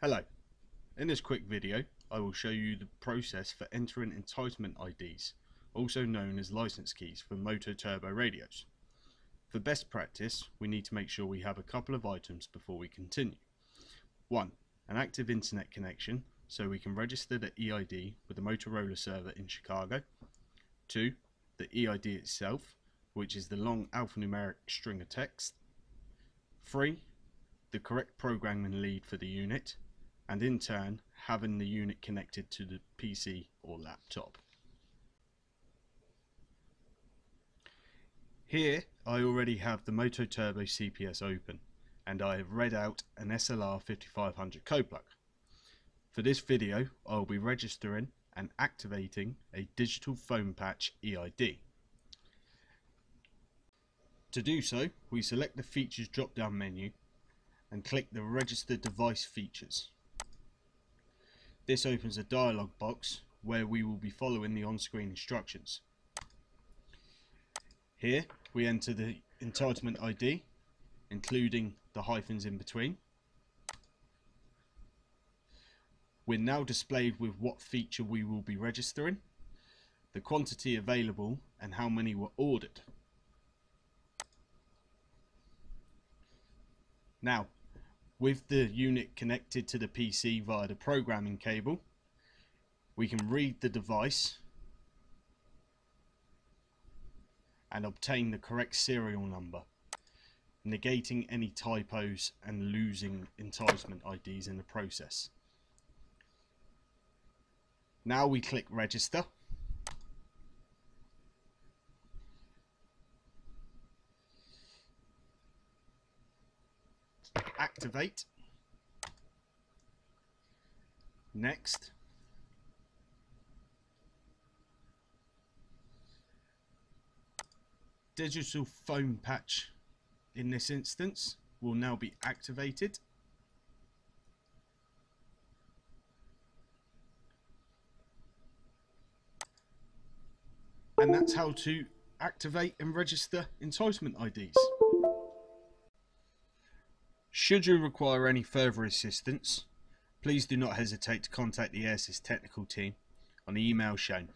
Hello. In this quick video I will show you the process for entering entitlement IDs, also known as license keys for MotoTRBO radios. For best practice we need to make sure we have a couple of items before we continue. 1. An active internet connection so we can register the EID with the Motorola server in Chicago. 2. The EID itself which is the long alphanumeric string of text. 3. The correct programming lead for the unit and in turn having the unit connected to the PC or laptop. Here I already have the MotoTRBO CPS open and I have read out an SLR 5500 code plug. For this video I will be registering and activating a digital phone patch EID. To do so we select the features drop down menu and click the register device features. This opens a dialog box where we will be following the on-screen instructions. Here we enter the entitlement ID including the hyphens in between. We're now displayed with what feature we will be registering, the quantity available and how many were ordered. Now with the unit connected to the PC via the programming cable we can read the device and obtain the correct serial number negating any typos and losing entitlement IDs in the process. Now we click register activate. Next. Digital phone patch in this instance will now be activated. And that's how to activate and register entitlement IDs. Should you require any further assistance, please do not hesitate to contact the Airsys technical team on the email shown.